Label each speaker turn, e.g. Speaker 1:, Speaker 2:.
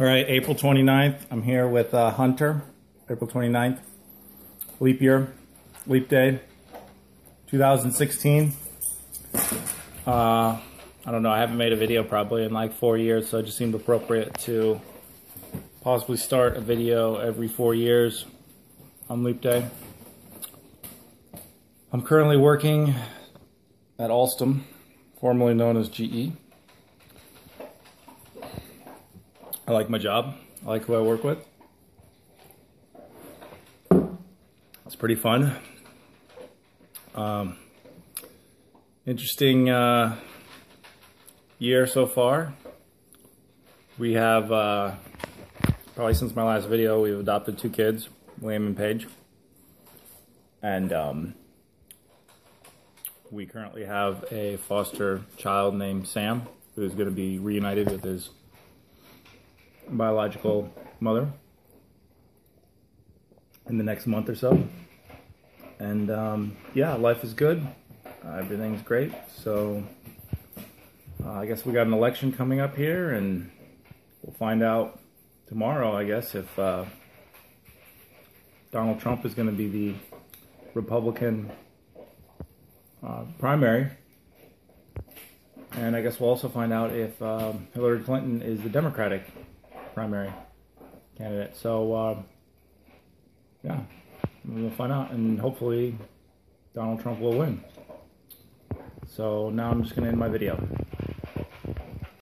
Speaker 1: All right, April 29th. I'm here with uh, Hunter. April 29th. Leap year, leap day, 2016. Uh, I don't know. I haven't made a video probably in like four years, so it just seemed appropriate to possibly start a video every four years on leap day. I'm currently working at Alstom, formerly known as GE. I like my job. I like who I work with. It's pretty fun. Um, interesting uh, year so far. We have, uh, probably since my last video, we've adopted two kids, William and Paige. And um, we currently have a foster child named Sam, who's going to be reunited with his biological mother in the next month or so. And um, yeah, life is good. Uh, everything's great. So uh, I guess we got an election coming up here, and we'll find out tomorrow, I guess, if uh, Donald Trump is going to be the Republican uh, primary. And I guess we'll also find out if um, Hillary Clinton is the Democratic primary candidate. So, uh, yeah, we'll find out, and hopefully Donald Trump will win. So now I'm just going to end my video.